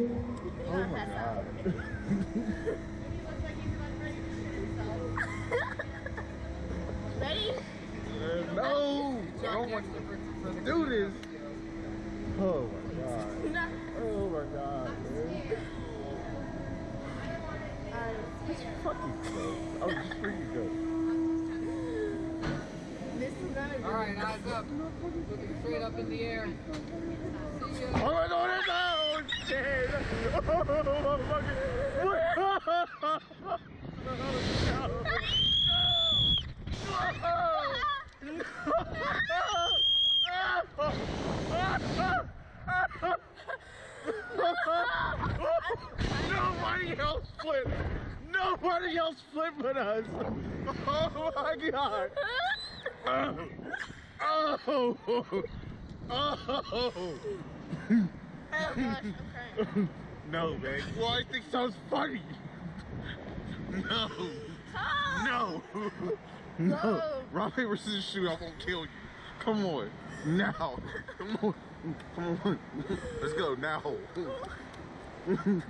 Oh my god. Ready? Uh, no! I don't want to do this. Oh my god. Oh my god. Alright. Fucking go. Oh, just freaking go. This is gonna be. All right, eyes up. Looking straight up in the air. See Oh ya. my god, it's oh shit! Nobody else flipped! Nobody else flipped but us! Oh my god! Oh! Oh! Oh! Oh gosh, crying. No, man. Well, I think sounds funny. No. No. No. No. Rock, paper, scissors, shoot. I'm gonna kill you. Come on. Now. Come on. Come on. Let's go now. I'm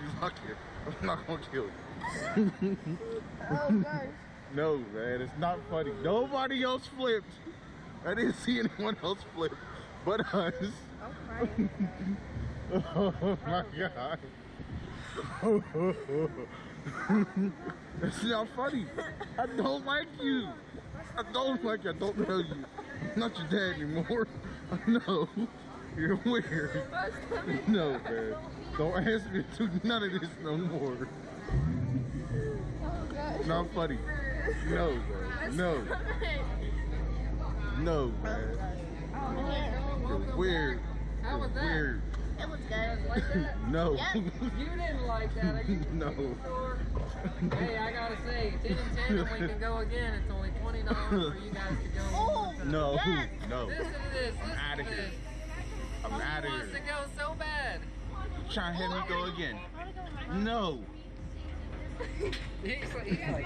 just lucky. I'm not gonna kill you. Oh gosh. No, man. It's not funny. Nobody else flipped. I didn't see anyone else flip but us. Oh my god. Oh, That's not funny. I don't like you. I don't like you. I don't know you. I'm not your dad anymore. No. You're weird. No, man. Don't ask me to do none of this no more. Oh. Not funny. No, man. No. No, man. Oh, You're weird. How was that? weird. it was good. Like that? No. Yeah. You didn't like that. Are you No. sure? Hey, I gotta say, 10 and 10 and we can go again. It's only $20 for you guys to go. Oh, one time. No. Yes. No. Listen to this. Listen outta to here. this. I'm He out of wants to go so bad. Trying to have me go oh, again. Go with my mom. No. He's like, he's like